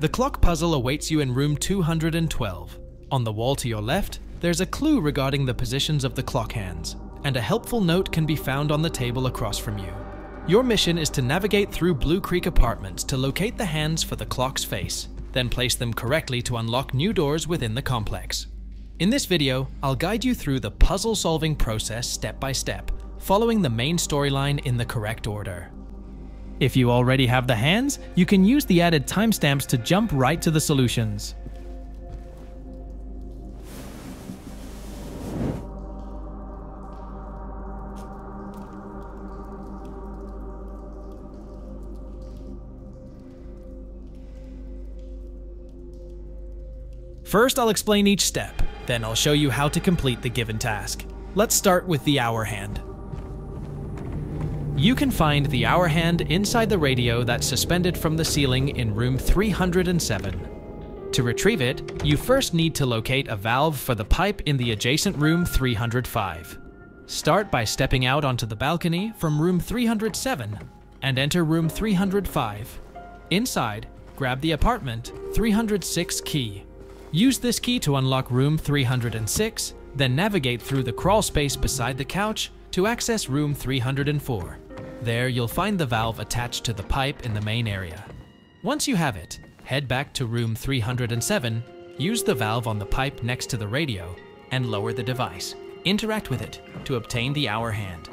The clock puzzle awaits you in room 212. On the wall to your left, there's a clue regarding the positions of the clock hands, and a helpful note can be found on the table across from you. Your mission is to navigate through Blue Creek Apartments to locate the hands for the clock's face, then place them correctly to unlock new doors within the complex. In this video, I'll guide you through the puzzle solving process step by step, following the main storyline in the correct order. If you already have the hands, you can use the added timestamps to jump right to the solutions. First, I'll explain each step, then I'll show you how to complete the given task. Let's start with the hour hand. You can find the hour hand inside the radio that's suspended from the ceiling in room 307. To retrieve it, you first need to locate a valve for the pipe in the adjacent room 305. Start by stepping out onto the balcony from room 307 and enter room 305. Inside, grab the apartment 306 key. Use this key to unlock room 306, then navigate through the crawl space beside the couch to access room 304. There you'll find the valve attached to the pipe in the main area. Once you have it, head back to room 307, use the valve on the pipe next to the radio, and lower the device. Interact with it to obtain the hour hand.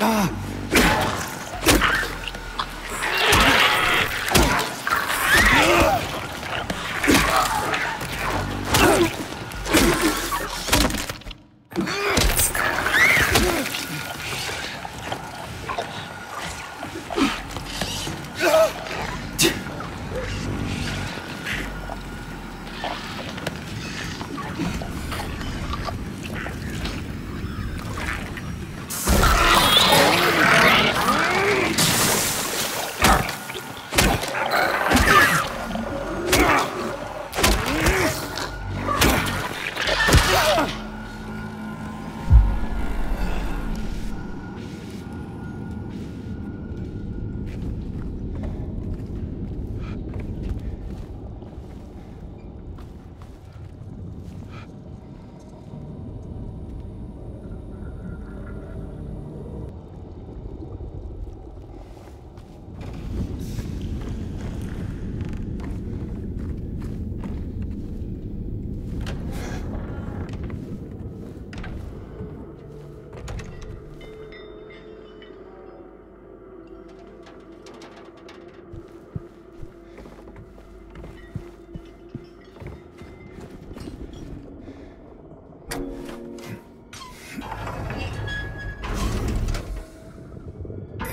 啊。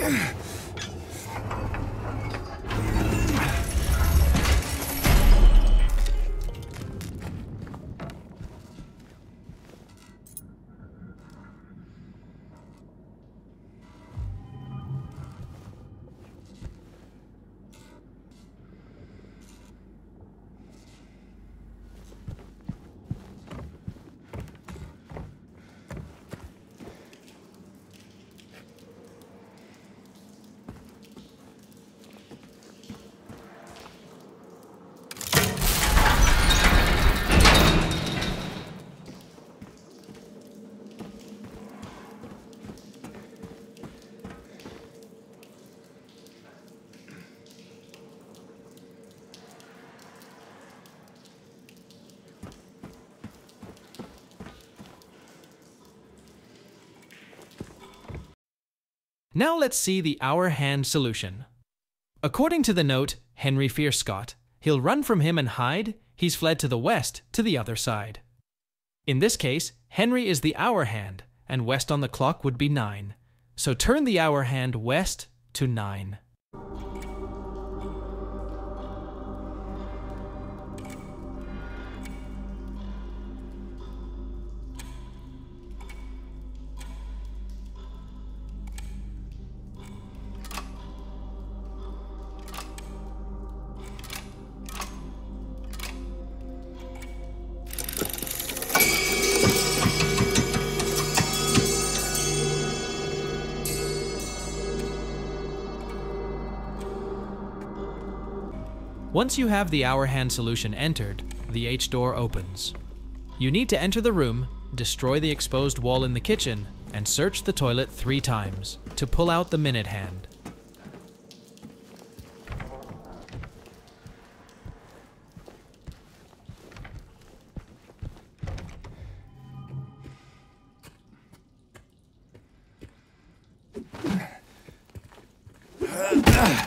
Mm-hmm. Now let's see the hour hand solution. According to the note, Henry fears Scott. He'll run from him and hide. He's fled to the west, to the other side. In this case, Henry is the hour hand, and west on the clock would be 9. So turn the hour hand west to 9. Once you have the hour hand solution entered, the H door opens. You need to enter the room, destroy the exposed wall in the kitchen, and search the toilet three times to pull out the minute hand.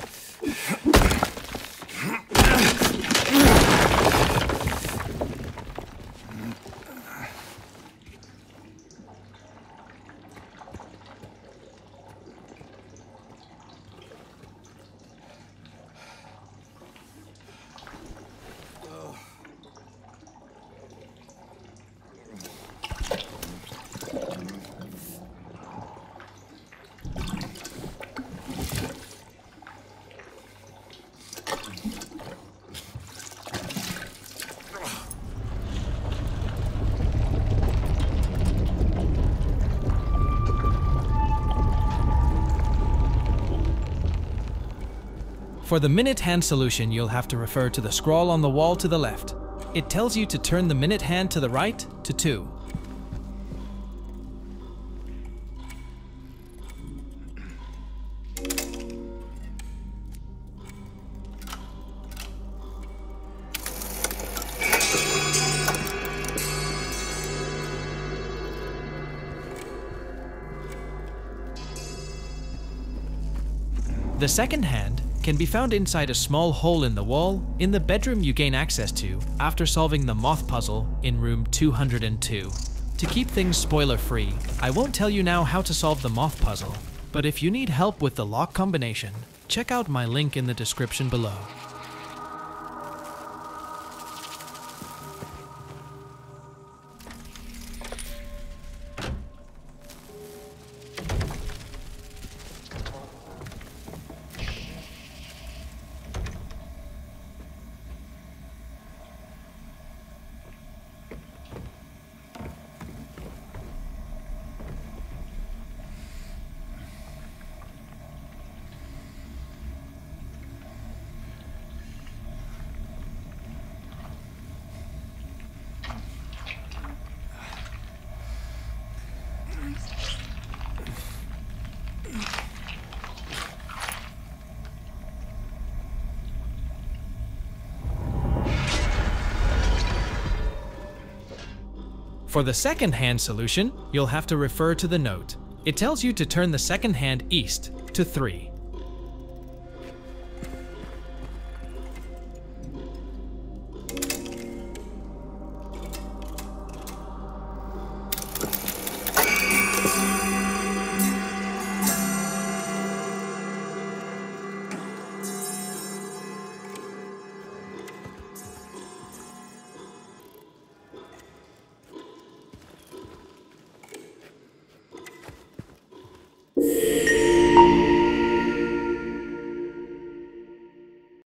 For the minute hand solution, you'll have to refer to the scroll on the wall to the left. It tells you to turn the minute hand to the right to 2. The second hand can be found inside a small hole in the wall in the bedroom you gain access to after solving the moth puzzle in room 202. To keep things spoiler free, I won't tell you now how to solve the moth puzzle, but if you need help with the lock combination, check out my link in the description below. For the second hand solution, you'll have to refer to the note. It tells you to turn the second hand east to 3.